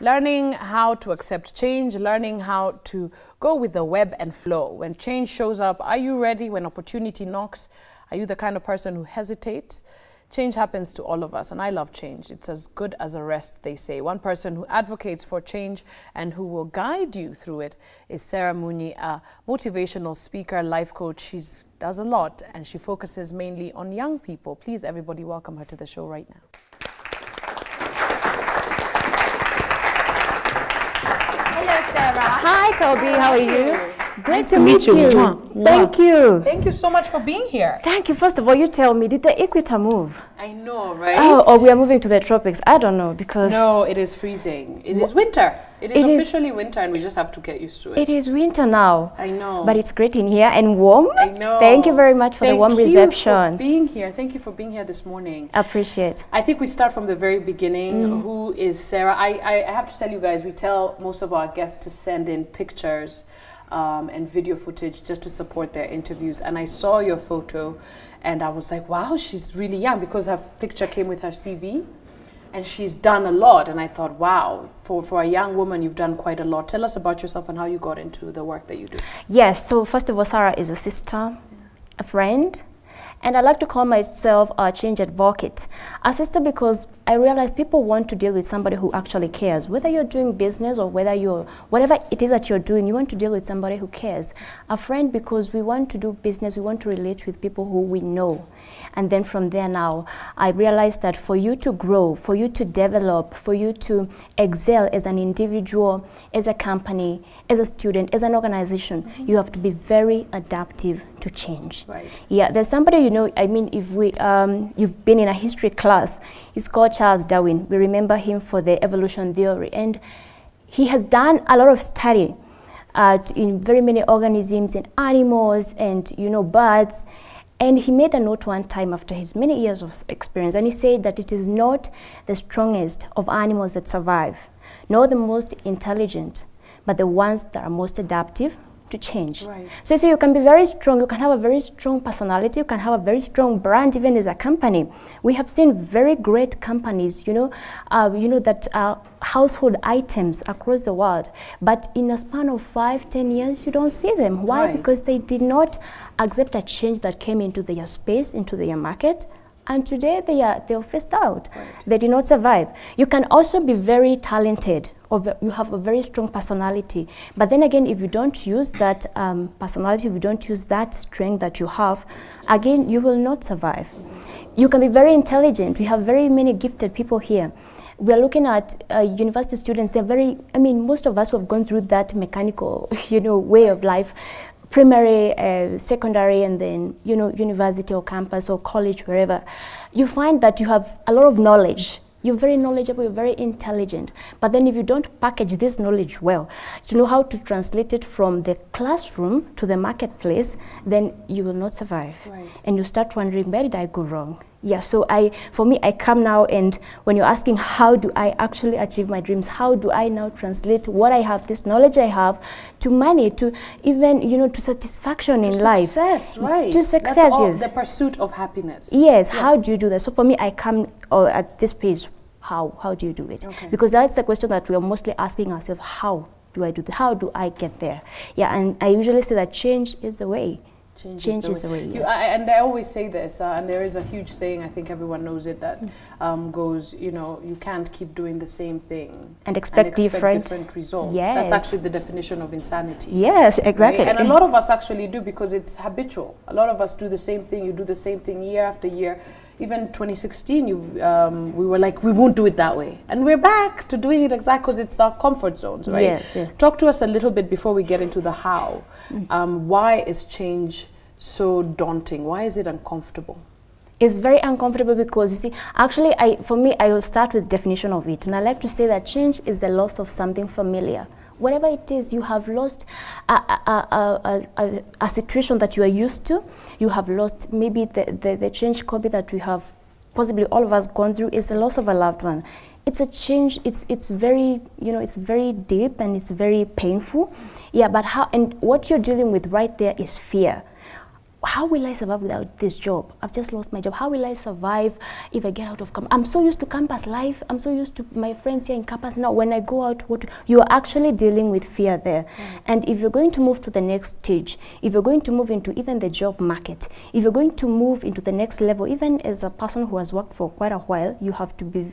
learning how to accept change, learning how to go with the web and flow. When change shows up, are you ready? When opportunity knocks, are you the kind of person who hesitates? Change happens to all of us, and I love change. It's as good as a rest, they say. One person who advocates for change and who will guide you through it is Sarah Munyi, a motivational speaker, life coach. She does a lot, and she focuses mainly on young people. Please, everybody, welcome her to the show right now. Hello, Sarah. Hi, Kobe. How are you? Great Nice to, to meet, meet you. you. Mwah. Thank you. Thank you so much for being here. Thank you. First of all, you tell me, did the equator move? I know, right? Oh, or we are moving to the tropics? I don't know because No, it is freezing. It is winter. It is It is- officially winter, and we just have to get used to it. it is winter now. I know. But it's great in here and warm. I know. Thank you very much for the Thank warm you reception. For being here. Thank you for being here this morning. I appreciate. I think we start from the very beginning. Mm. Who is Sarah? I, I, I have to tell you guys, we tell most of our guests to send in pictures um, and video footage just to support their interviews. And I saw your photo and I was like, wow, she's really young because her picture came with her CV. And she's done a lot. And I thought, wow, for, for a young woman, you've done quite a lot. Tell us about yourself and how you got into the work that you do. Yes. So first of all, Sarah is a sister, a friend, and I like to call myself a change advocate. A sister because I realize people want to deal with somebody who actually cares. Whether you're doing business or whether you're whatever it is that you're doing, you want to deal with somebody who cares. A friend because we want to do business, we want to relate with people who we know. And then from there now, I realized that for you to grow, for you to develop, for you to excel as an individual, as a company, as a student, as an organization, you have to be very adaptive to change. Right. Yeah, there's somebody you know. I mean, if we um, you've been in a history class, he's called Charles Darwin. We remember him for the evolution theory, and he has done a lot of study uh, in very many organisms and animals and you know birds. And he made a note one time after his many years of experience, and he said that it is not the strongest of animals that survive, nor the most intelligent, but the ones that are most adaptive to change. Right. So, so you can be very strong, you can have a very strong personality, you can have a very strong brand even as a company. We have seen very great companies, you know, uh, you know, that are household items across the world. But in a span of five, ten years, you don't see them. Why? Right. Because they did not accept a change that came into their space, into their market. And today they are they are phased out. They did not survive. You can also be very talented, you have a very strong personality. But then again, if you don't use that um, personality, if you don't use that strength that you have, again you will not survive. You can be very intelligent. We have very many gifted people here. We are looking at uh, university students. They're very. I mean, most of us who have gone through that mechanical, you know, way of life primary, uh, secondary, and then you know university or campus or college, wherever, you find that you have a lot of knowledge. You're very knowledgeable, you're very intelligent. But then if you don't package this knowledge well, to know how to translate it from the classroom to the marketplace, then you will not survive. Right. And you start wondering, where did I go wrong? Yeah, so I, for me, I come now and when you're asking how do I actually achieve my dreams, how do I now translate what I have, this knowledge I have, to money, to even, you know, to satisfaction in life. Success, right. To That's success, all yes. the pursuit of happiness. Yes, how do you do that? So for me, I come uh, at this page, how, how do you do it? Okay. Because that's the question that we are mostly asking ourselves, how do I do that? How do I get there? Yeah, and I usually say that change is the way. Change is the way, You- yes. I, and I always say this, uh, and there is a huge saying, I think everyone knows it, that Mm. um, goes, you know, you can't keep doing the same thing And expect different- different results. Yes. That's actually the definition of insanity. Yes, exactly. Right? And a lot of us actually do because it's habitual. A lot of us do the same thing. You do the same thing year after year. Even 2016, you, um, we were like, we won't do it that way. And we're back to doing it exactly because it's our comfort zones, right? Yes, yeah. Talk to us a little bit before we get into the how. Mm. Um, why is change so daunting? Why is it uncomfortable? It's very uncomfortable because you see, actually, I for me, I will start with definition of it, and I like to say that change is the loss of something familiar. Whatever it is, you have lost a, a, a, a, situation that you are used to. You have lost maybe the, the, the change copy that we have possibly all of us gone through is the loss of a loved one. It's a change. It's it's very you know it's very deep and it's very painful. Yeah, but how and what you're dealing with right there is fear how will I survive without this job? I've just lost my job. How will I survive if I get out of campus? I'm so used to campus life. I'm so used to my friends here in campus. Now, when I go out, what you are actually dealing with fear there. Mm. And if you're going to move to the next stage, if you're going to move into even the job market, if you're going to move into the next level, even as a person who has worked for quite a while, you have to be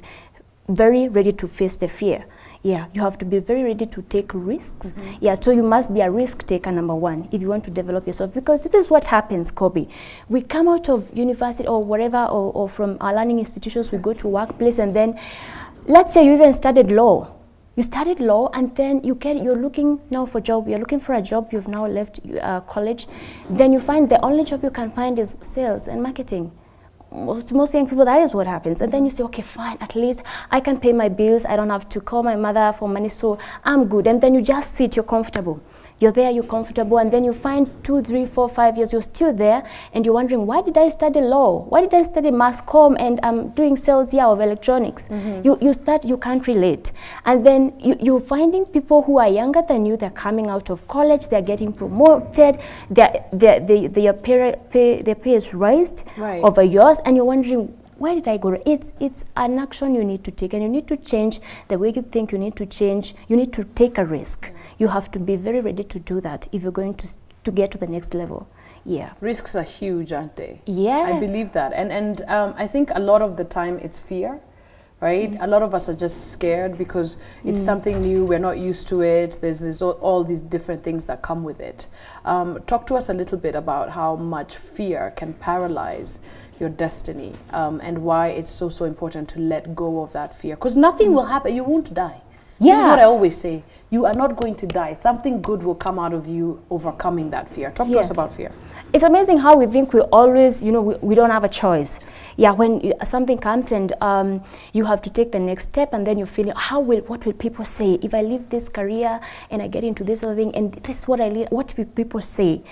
very ready to face the fear yeah you have to be very ready to take risks. Mm -hmm. yeah so you must be a risk taker number one if you want to develop yourself because this is what happens kobe. We come out of university or whatever or, or from our learning institutions we go to workplace and then let's say you even studied law. You studied law and then you get you're looking now for job you're looking for a job you've now left uh, college. Then you find the only job you can find is sales and marketing most, most young people, that is what happens. And then you say, okay, fine, at least I can pay my bills. I don't have to call my mother for money, so I'm good. And then you just sit, you're comfortable you're there, you're comfortable, and then you find two, three, four, five years, you're still there, and you're wondering, why did I study law? Why did I study mass com and I'm doing sales here of electronics? Mm -hmm. You, you start, you can't relate. And then you, you're finding people who are younger than you, they're coming out of college, they're getting promoted, they're, they're, they, their, pay, pay, their pay is raised right. over yours, and you're wondering, where did I go? It's it's an action you need to take, and you need to change the way you think. You need to change. You need to take a risk. You have to be very ready to do that if you're going to to get to the next level. Yeah, risks are huge, aren't they? Yeah, I believe that, and and um, I think a lot of the time it's fear right? Mm. A lot of us are just scared because it's mm. something new, we're not used to it, there's, there's all, all these different things that come with it. Um, talk to us a little bit about how much fear can paralyze your destiny um, and why it's so, so important to let go of that fear. Because nothing mm. will happen, you won't die. Yeah. This is what I always say. You are not going to die. Something good will come out of you overcoming that fear. Talk yeah. to us about fear. It's amazing how we think we always, you know, we, we don't have a choice. Yeah, when something comes and um, you have to take the next step and then you're feeling, how will, what will people say? If I leave this career and I get into this other thing and this is what I, what will people say?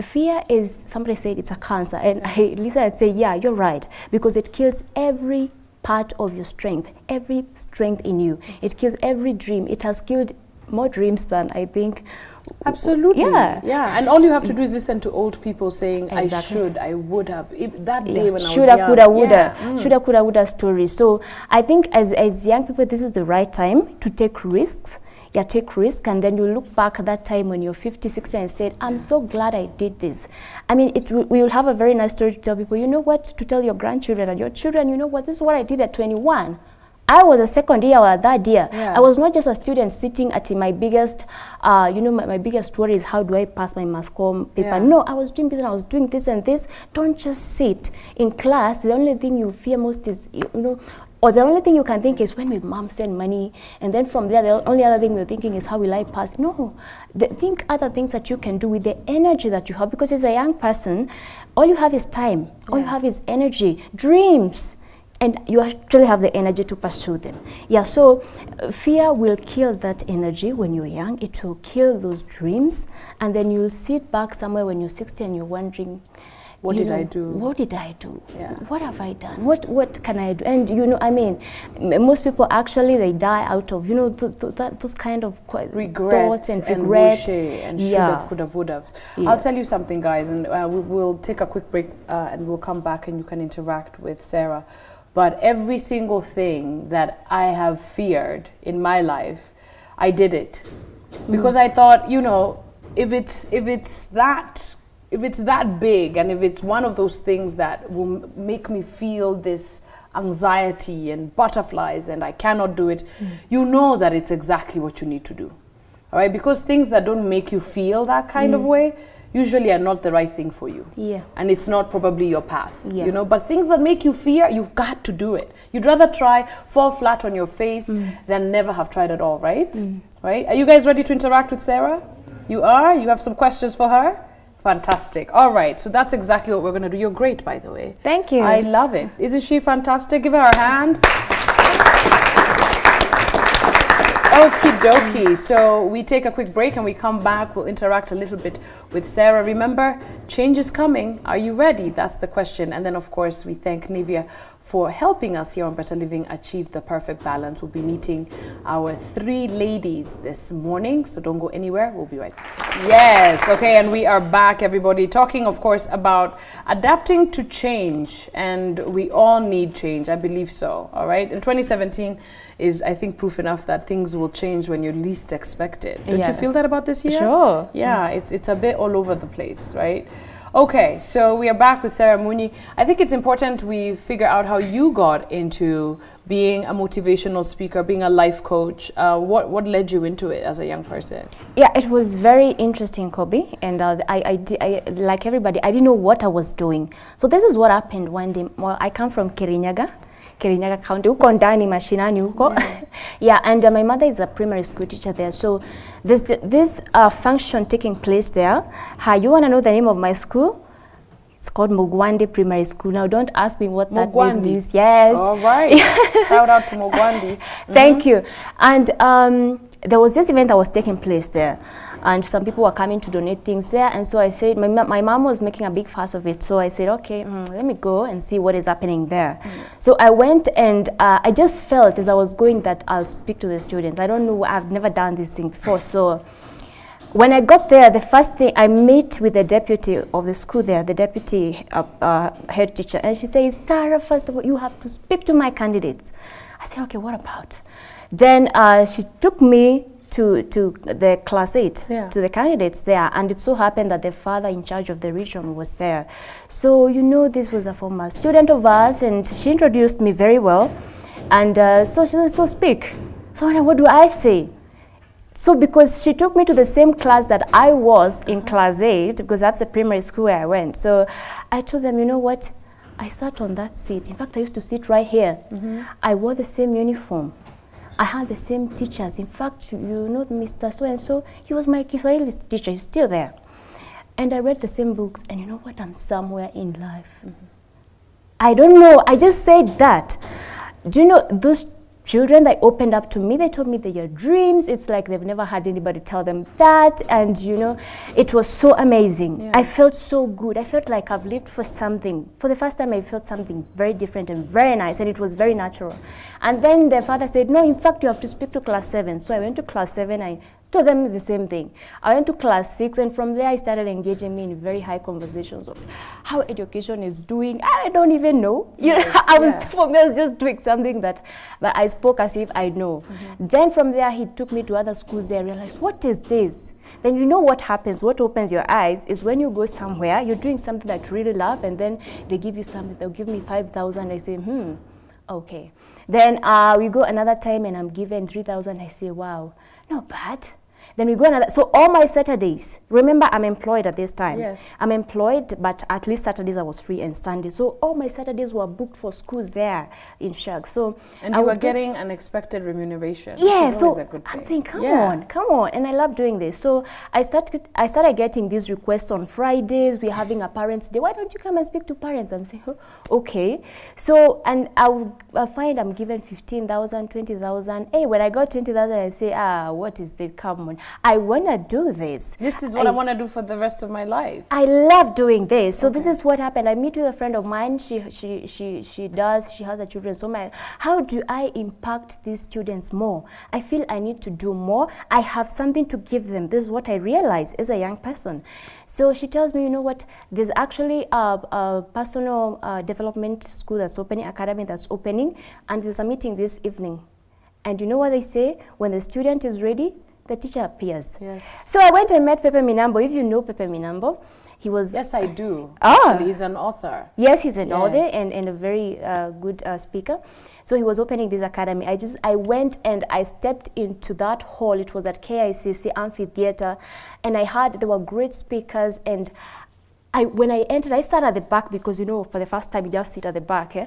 fear is somebody said it's a cancer and I listen and say yeah you're right because it kills every part of your strength every strength in you it kills every dream it has killed more dreams than I think Absolutely. Yeah. Yeah. And all you have to do is listen to old people saying, exactly. I should, I would have. If that day yeah. when I was Shoulda, coulda, woulda. Yeah. Mm. Shoulda, coulda, woulda story. So I think as, as young people, this is the right time to take risks yeah, take risk, and then you look back at that time when you're 50, 60, and said, I'm so glad I did this. I mean, it, we will have a very nice story to tell people, you know what, to tell your grandchildren and your children, you know what, this is what I did at 21. I was a second year or that year. Yeah. I was not just a student sitting at my biggest, uh, you know, my, my biggest worry is how do I pass my mass com paper. Yeah. No, I was doing this and I was doing this and this. Don't just sit in class. The only thing you fear most is, you know, or the only thing you can think is when will mom send money? And then from there, the only other thing you're thinking is how will I pass? No, the, think other things that you can do with the energy that you have. Because as a young person, all you have is time. Yeah. All you have is energy, dreams. And you actually have the energy to pursue them. Yeah, so uh, fear will kill that energy when you're young. It will kill those dreams. And then you'll sit back somewhere when you're 60 and you're wondering, what did know, I do? What did I do? Yeah. What have I done? What what can I do? And you know, I mean, most people actually they die out of you know th th th those kind of regrets thoughts and, and regret and should yeah. have, could have, would have. Yeah. I'll tell you something, guys, and uh, we, will take a quick break uh, and we'll come back and you can interact with Sarah. But every single thing that I have feared in my life, I did it because mm. I thought, you know, if it's if it's that if it's that big and if it's one of those things that will make me feel this anxiety and butterflies and I cannot do it, mm. you know that it's exactly what you need to do. All right? Because things that don't make you feel that kind mm. of way usually are not the right thing for you. Yeah. And it's not probably your path. Yeah. You know, but things that make you fear, you've got to do it. You'd rather try fall flat on your face mm. than never have tried at all, right? Mm. Right? Are you guys ready to interact with Sarah? You are? You have some questions for her? Fantastic. All right. So that's exactly what we're going to do. You're great, by the way. Thank you. I love it. Isn't she fantastic? Give her a hand. Okie dokie. So we take a quick break and we come back. We'll interact a little bit with Sarah. Remember, change is coming. Are you ready? That's the question. And then, of course, we thank Nivea for helping us here on Better Living achieve the perfect balance. We'll be meeting our three ladies this morning, so don't go anywhere. We'll be right back. Yes, okay, and we are back, everybody, talking, of course, about adapting to change, and we all need change. I believe so, all right? In 2017 is, I think, proof enough that things will change when you least expect it. Don't you feel that about this year? Sure. Yeah, it's, it's a bit all over the place, right? Okay, so we are back with Sarah Munyi. I think it's important we figure out how you got into being a motivational speaker, being a life coach. Uh, what, what led you into it as a young person? Yeah, it was very interesting, Kobe. And uh, I, I, I, like everybody, I didn't know what I was doing. So this is what happened one day. Well, I come from Kirinyaga, Kirinyaga County, huko ndani mashinani huko. Yeah, and uh, my mother is a primary school teacher there. So there's th- this uh, function taking place there. Hi, you want to know the name of my school? It's called Mugwandi Primary School. Now, don't ask me what that name Mugwandi. means. Yes. All right. Shout out to Mogwandi. Thank you. And um, there was this event that was taking place there. And some people were coming to donate things there. And so I said, my, my mom was making a big fuss of it. So I said, okay, mm, let me go and see what is happening there. So I went and uh, I just felt as I was going that I'll speak to the students. I don't know, I've never done this thing before. So when I got there, the first thing I met with the deputy of the school there, the deputy uh, uh, head teacher, and she says, Sarah, first of all, you have to speak to my candidates. I said, okay, what about? Then uh, she took me to, to the class 8, Yeah. to the candidates there, and it so happened that the father in charge of the region was there. So, you know, this was a former student of ours, and she introduced me very well. And uh, so she said, so speak. So, what do I say? So because she took me to the same class that I was in class 8, because that's the primary school where I went. So I told them, you know what? I sat on that seat. In fact, I used to sit right here. I wore the same uniform. I had the same teachers. In fact, you know Mr. So-and-so, he was my Kiswahili teacher. He's still there. And I read the same books. And you know what? I'm somewhere in life. Mm-hmm. I don't know. I just said that. Do you know those children that opened up to me? They told me their dreams. It's like they've never had anybody tell them that. And you know, it was so amazing. I felt so good. I felt like I've lived for something. For the first time, I felt something very different and very nice. And it was very natural. And then the father said, No, in fact, you have to speak to class seven. So I went to class seven. I told them the same thing. I went to class six, and from there I started engaging me in very high conversations of how education is doing. I don't even know. You know, I was yeah. for me, I was just doing something that, that I spoke as if I know. Then from there he took me to other schools. There I realized what is this. Then you know what happens. What opens your eyes is when you go somewhere, you're doing something that you really love, and then they give you something. They'll give me five thousand. I say, hmm, okay. Then uh, we go another time, and I'm given three thousand. I say, wow, not bad. Then we go another. So all my Saturdays, remember I'm employed at this time. Yes. I'm employed, but at least Saturdays I was free and Sundays. So all my Saturdays were booked for schools there in Shark. So And I you were getting an expected remuneration. yeah, so always a good I'm saying, come Yeah. on, come on, and I love doing this. So I started, I started getting these requests on Fridays. We're having a parents' day. Why don't you come and speak to parents? I'm saying, "Oh, okay. So and I will I find I'm given 15,000, 20,000. Hey, when I got 20,000, I say, ah, what is it? Come on, I wanna do this. This is what I, want to do for the rest of my life. I love doing this. So this is what happened. I meet with a friend of mine. She she she she does. She has her children. So my how do I impact these students more? I feel I need to do more. I have something to give them. This is what I realize as a young person. So she tells me, you know what? There's actually a, a personal uh, development school that's opening, academy that's opening, and there's a meeting this evening. And you know what they say? When the student is ready, the teacher appears. Yes. So I went and met Pepe Minambo. If you know Pepe Minambo, he was Yes, I do. Ah. Actually, he's an author. Yes, he's an author and, and a very uh, good uh, speaker. So he was opening this academy. I just I went and I stepped into that hall. It was at KICC Amphitheater, and I heard there were great speakers. And I when I entered, I sat at the back because you know for the first time you just sit at the back, eh?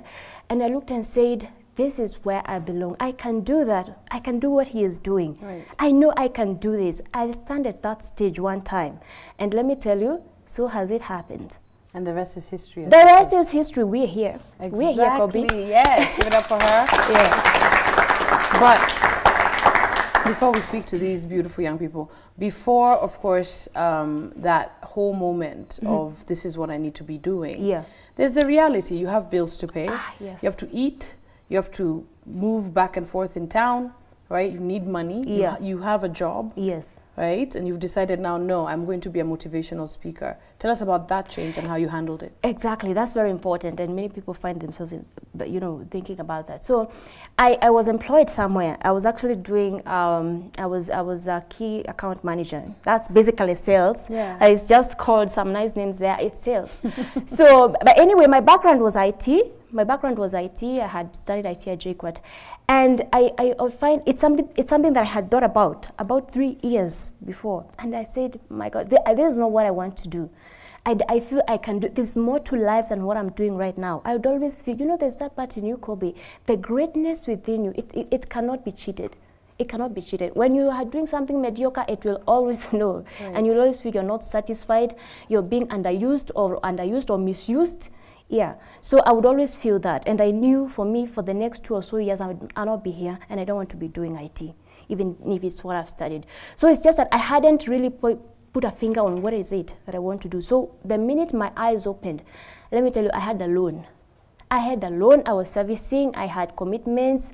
and I looked and said. This is where I belong. I can do that. I can do what he is doing. Right. I know I can do this. I'll stand at that stage one time. And let me tell you, so has it happened. And the rest is history. The rest is history. We're here. Exactly. We're here, Kobe. Yes. Give it up for her. Yeah. But before we speak to these beautiful young people, before, of course, um, that whole moment of this is what I need to be doing, Yeah. there's the reality. You have bills to pay. Ah, yes. You have to eat. You have to move back and forth in town, right? You need money. You Yeah. ha- You, have a job, Yes. Right? And you've decided now, no, I'm going to be a motivational speaker. Tell us about that change and how you handled it. Exactly, that's very important, and many people find themselves, in, but you know, thinking about that. So, I, I was employed somewhere. I was actually doing. Um, I was I was a key account manager. That's basically sales. Yeah. Uh, It's just called some nice names there. It's sales. so, but anyway, my background was IT. My background was IT. I had studied IT at JKUAT. And I, I, I find it's something, it's something that I had thought about about three years before. And I said, my God, th- this is not what I want to do. I, I feel I can do, there's more to life than what I'm doing right now. I would always feel, you know, there's that part in you, Kobe, the greatness within you, it, it, it cannot be cheated. It cannot be cheated. When you are doing something mediocre, it will always know. And you'll always feel you're not satisfied, you're being underused or underused or misused. Yeah, so I would always feel that. And I knew for me, for the next two or so years, I would I'll not be here and I don't want to be doing IT, even if it's what I've studied. So it's just that I hadn't really put, put a finger on what is it that I want to do. So the minute my eyes opened, let me tell you, I had a loan. I had a loan I was servicing, I had commitments,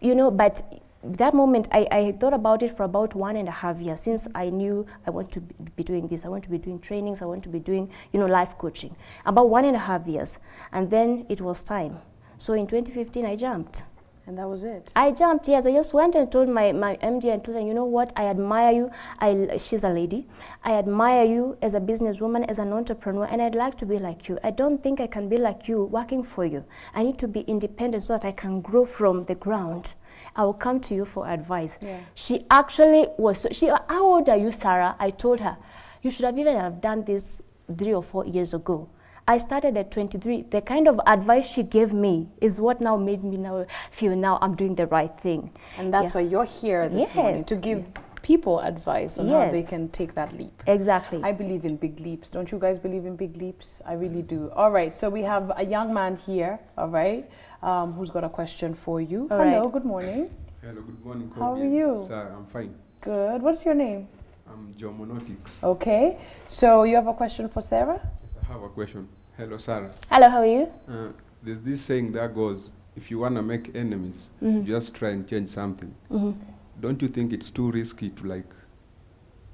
you know, but that moment I, I thought about it for about one and a half years since I knew I want to be doing this. I want to be doing trainings, I want to be doing, you know, life coaching. About one and a half years. And then it was time. So in 2015, I jumped. And that was it. I jumped, yes. I just went and told my, my MD and told her, you know what, I admire you. I, she's a lady. I admire you as a businesswoman, as an entrepreneur, and I'd like to be like you. I don't think I can be like you working for you. I need to be independent so that I can grow from the ground. I will come to you for advice. Yeah. She actually was, so, she, how old are you, Sarah? I told her, you should have even have done this three or four years ago. I started at 23. The kind of advice she gave me is what now made me now feel now I'm doing the right thing. And that's Yeah. why you're here this morning to give people advice on how they can take that leap. Exactly. I believe in big leaps. Don't you guys believe in big leaps? I really do. All right, so we have a young man here, all right, um, who's got a question for you. All Hello, right. good morning. Hello, good morning. How are you? Sir, I'm fine. Good. What's your name? I'm John Monotics. Okay, so you have a question for Sarah? Yes, I have a question. Hello, Sarah. Hello, how are you? Uh, there's this saying that goes, if you want to make enemies, Mhm. just try and change something. Mhm. Don't you think it's too risky to like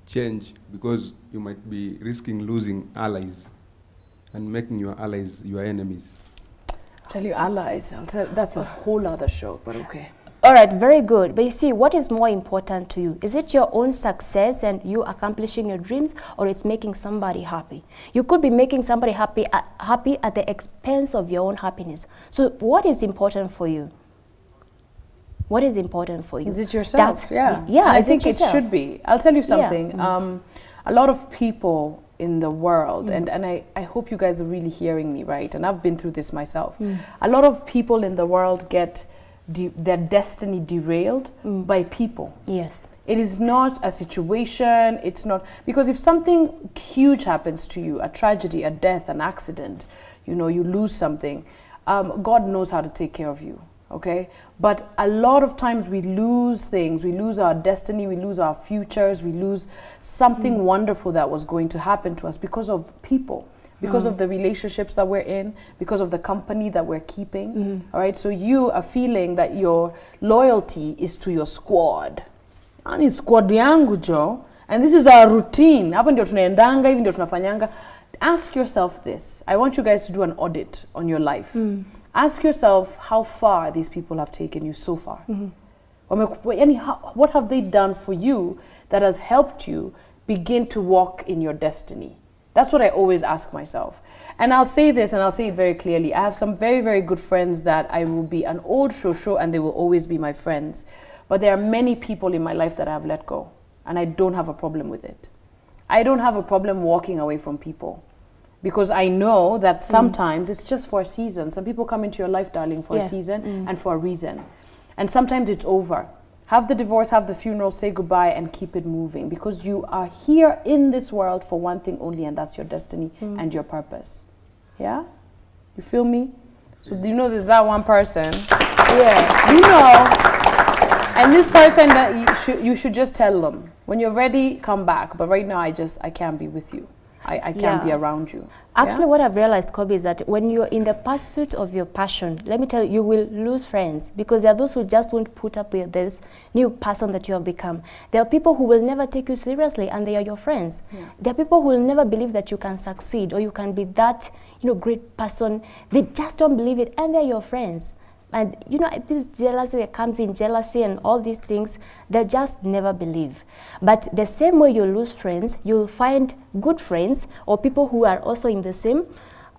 change because you might be risking losing allies and making your allies your enemies? Tell you allies. I'll tell, that's a whole other show, but okay. All right, very good. But you see, what is more important to you? Is it your own success and you accomplishing your dreams, or it's making somebody happy? You could be making somebody happy, uh, happy at the expense of your own happiness. So, what is important for you? What is important for you? Is it yourself? That's- yeah. yeah. I think it, yourself? should be. I'll tell you Yeah. something. Um, a lot of people in the world, Mm. and, and I, I hope you guys are really hearing me right, and I've been through this myself. Mm. A lot of people in the world get de- their destiny derailed Mm. by people. Yes. It is not a situation, it's not, because if something huge happens to you, a tragedy, a death, an accident, you know, you lose something, um, God knows how to take care of you, okay? But a lot of times we lose things, we lose our destiny, we lose our futures, we lose something hmm. wonderful that was going to happen to us because of people. Because hmm. of the relationships that we're in, because of the company that we're keeping, hmm. all right. So you are feeling that your loyalty is to your squad, ani squad yangu jo and this is our routine. Ndio tunaendanga hivi ndio tunafanyanga. Ask yourself this. I want you guys to do an audit on your life ask yourself how far these people have taken you so far mm-hmm. yani, how, what have they done for you that has helped you begin to walk in your destiny that's what I always ask myself. And I'll say this and I'll say it very clearly. I have some very, very good friends that I will be an old shosho and they will always be my friends. But there are many people in my life that I have let go. And I don't have a problem with it. I don't have a problem walking away from people. Because I know that mm. sometimes it's just for a season. Some people come into your life, darling, for Yeah. a season mm. and for a reason. And sometimes it's over. Have the divorce, have the funeral, say goodbye, and keep it moving because you are here in this world for one thing only, and that's your destiny mm. and your purpose. Yeah? You feel me? So, do you know, there's that one person. Yeah. You know, and this person that you should you should just tell them when you're ready, come back. But right now, I just I can't be with you. I, I can't be around you. Actually, Yeah? what I've realized, Kobe, is that when you're in the pursuit of your passion, let me tell you, you will lose friends because there are those who just won't put up with this new person that you have become. There are people who will never take you seriously, and they are your friends. There are people who will never believe that you can succeed or you can be that, you know, great person. They just don't believe it, and they're your friends. And you know, this jealousy that comes in, jealousy and all these things, they just never believe. But the same way you lose friends, you'll find good friends or people who are also in the same,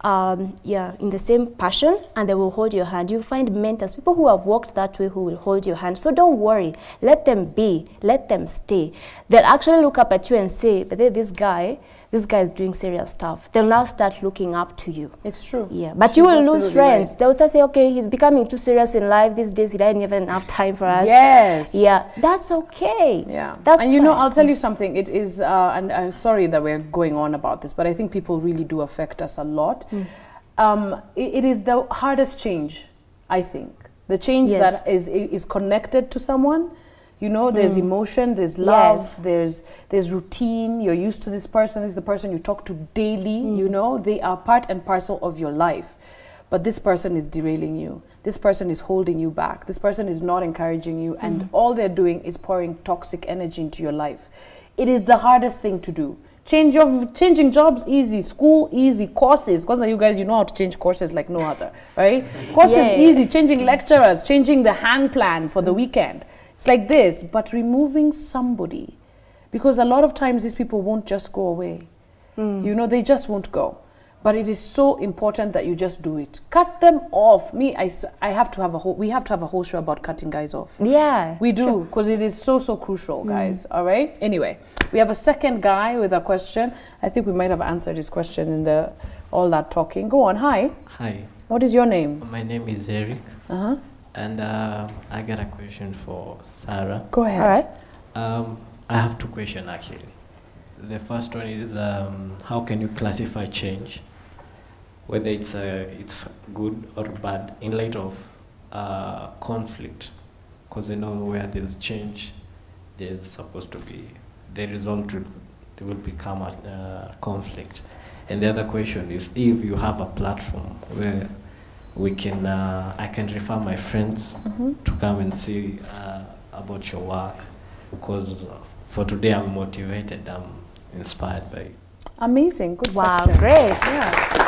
um, yeah, in the same passion, and they will hold your hand. You find mentors, people who have walked that way, who will hold your hand. So don't worry, let them be, let them stay. They'll actually look up at you and say, "But this guy, this guy is doing serious stuff." They'll now start looking up to you. It's true. Yeah, but She's you will lose friends. right. They'll just say, okay, he's becoming too serious in life these days. He doesn't even have time for us. Yes. Yeah, that's okay. Yeah, that's and you know. I'll tell you something. It is, uh, and I'm sorry that we're going on about this, but I think people really do affect us a lot. Hmm. Um, it, it is the hardest change, I think. The change Yes. that is is connected to someone. You know, there's emotion, there's love, Hmm. Yes. there's there's routine. You're used to this person. This is the person you talk to daily. Hmm. You know, they are part and parcel of your life. But this person is derailing you. This person is holding you back. This person is not encouraging you, and Mm. all they're doing is pouring toxic energy into your life. It is the hardest thing to do. Change your changing jobs easy, school easy, courses. Because you guys, you know how to change courses like no other, right? Courses Yeah. easy. Changing lecturers, changing the hand plan for the weekend. It's like this, but removing somebody, because a lot of times these people won't just go away. You know, they just won't go. But it is so important that you just do it. Cut them off. Me, I, s- I have to have a whole. We have to have a whole show about cutting guys off. Yeah. We do because it is so so crucial, guys. All right. Anyway, we have a second guy with a question. I think we might have answered his question in the all that talking. Go on. Hi. Hi, What is your name? my name is Eric, Uh huh. And uh, I got a question for Sarah. Go ahead. All right. Um, I have two questions actually. The first one is um, how can you classify change, whether it's uh, it's good or bad in light of uh, conflict, because you know where there's change, there's supposed to be the result will there will become a uh, conflict. And the other question is if you have a platform where we can uh, I can refer my friends to come and see uh, about your work because for today I'm motivated, I'm inspired by you. Amazing. Good Wow, question. great. Yeah.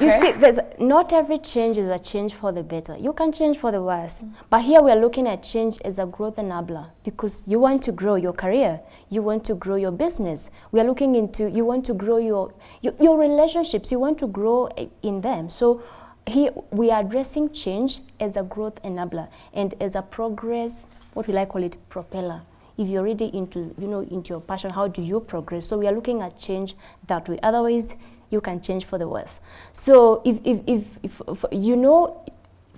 You see, there's not every change is a change for the better. You can change for the worse. But here we are looking at change as a growth enabler because you want to grow your career, you want to grow your business. We are looking into you want to grow your your, your relationships, you want to grow in them. So here we are addressing change as a growth enabler and as a progress, what will I call it, propeller. If you're already into, you know, into your passion, how do you progress? So we are looking at change that way. Otherwise, you can change for the worse. So if, if, if, if, if you know,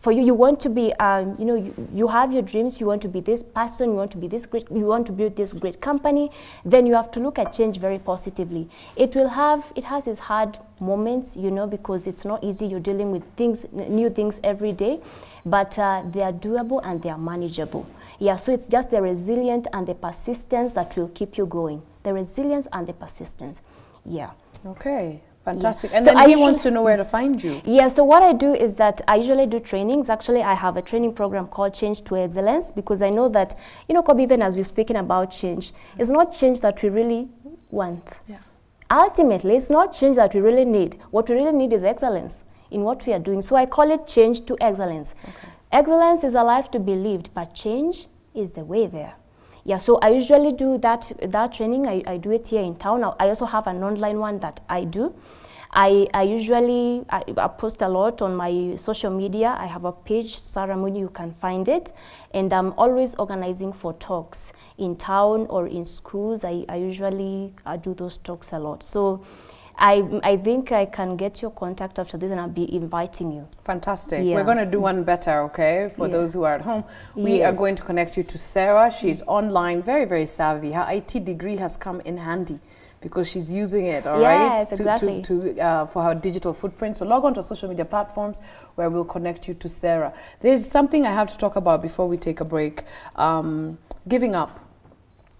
for you, you want to be, um, you know, you, you have your dreams, you want to be this person, you want to be this great, you want to build this great company, then you have to look at change very positively. It will have, it has its hard moments, you know, because it's not easy, you're dealing with things, new things every day, but uh, they are doable and they are manageable. Yeah, so it's just the resilience and the persistence that will keep you going. The resilience and the persistence. Yeah. Okay. Fantastic. And So then I he wants to know where to find you. Yeah, so what I do is that I usually do trainings. Actually, I have a training program called Change to Excellence because I know that, you know, Kobe, even as we're speaking about change, it's not change that we really want. Yeah. Ultimately, it's not change that we really need. What we really need is excellence in what we are doing. So I call it change to excellence. Excellence is a life to be lived, but change is the way there. Yeah, so I usually do that, that training. I, I do it here in town. I also have an online one that I do. I, I usually I, I post a lot on my social media. I have a page, Sarah Munyi, you can find it. And I'm always organizing for talks in town or in schools. I, I usually I do those talks a lot. So I, I think I can get your contact after this and I'll be inviting you. Fantastic. Yeah. We're going to do one better, okay? For Yeah. those who are at home, we are going to connect you to Sarah. She's online, very, very savvy. Her IT degree has come in handy because she's using it, all right, Yes, to, exactly. to, to, uh, for her digital footprint. So log on to social media platforms where we'll connect you to Sarah. There's something I have to talk about before we take a break. Um, giving up.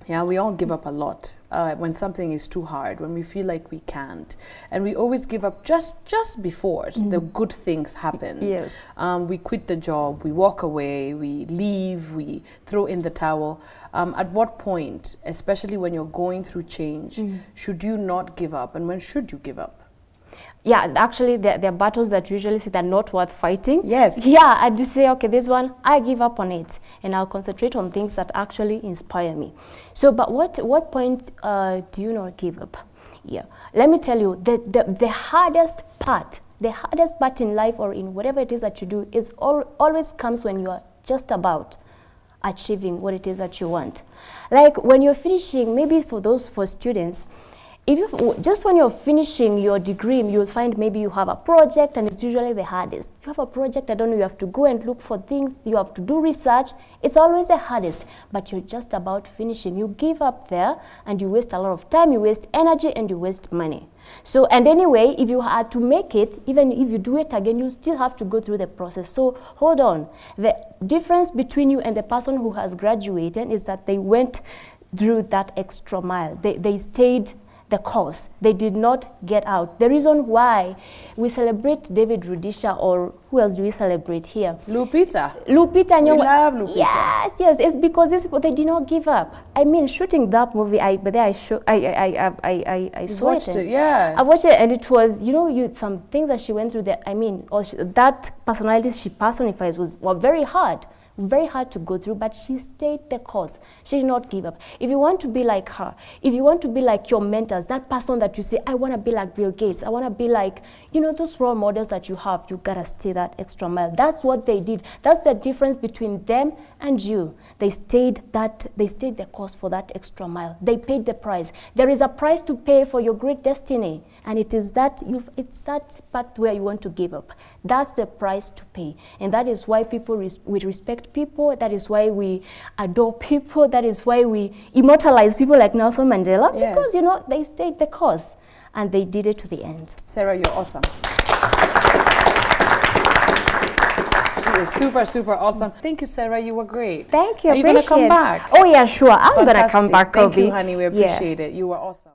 Yeah, we all give up a lot uh, when something is too hard, when we feel like we can't, and we always give up just just before the good things happen. Yes. Um, we quit the job, we walk away, we leave, we throw in the towel. Um, at what point, especially when you're going through change, should you not give up, and when should you give up? Yeah, actually, there, there are battles that usually say they're not worth fighting. Yes. Yeah, I do say, okay, this one, I give up on it, and I'll concentrate on things that actually inspire me. So, but what what point uh, do you not give up? Yeah, let me tell you, the, the, the hardest part, the hardest part in life or in whatever it is that you do is all, always comes when you are just about achieving what it is that you want. Like when you're finishing, maybe for those for students, if you just when you're finishing your degree, you'll find maybe you have a project and it's usually the hardest. You have a project, I don't know, you have to go and look for things, you have to do research. It's always the hardest, but you're just about finishing. You give up there and you waste a lot of time, you waste energy and you waste money. So, and anyway, if you had to make it, even if you do it again, you still have to go through the process. So, hold on. The difference between you and the person who has graduated is that they went through that extra mile. They, they stayed the course. They did not get out. The reason why we celebrate David Rudisha or who else do we celebrate here? Lupita. Lupita Nyong'o. love Lupita. Yes, yes. It's because these people they did not give up. I mean, shooting that movie, I but then I show, I I I I I, I saw watched it. it, yeah. I watched it, and it was you know you some things that she went through. That I mean, or she, that personality she personifies was were very hard. Very hard to go through, but she stayed the course. She did not give up. If you want to be like her, if you want to be like your mentors, that person that you say, I want to be like Bill Gates, I want to be like, you know, those role models that you have, you gotta stay that extra mile. That's what they did. That's the difference between them and you. They stayed that, they stayed the course for that extra mile. They paid the price. There is a price to pay for your great destiny, and it is that you, it's that part where you want to give up. That's the price to pay, and that is why people res- we respect people. That is why we adore people. That is why we immortalize people like Nelson Mandela because you know they stayed the course and they did it to the end. Sarah, you're awesome. She is super, super awesome. Thank you, Sarah. You were great. Thank you. Are you gonna come back? Oh yeah, sure. I'm gonna come Fantastic. back. Thank you, honey. We Yeah. appreciate it. You were awesome.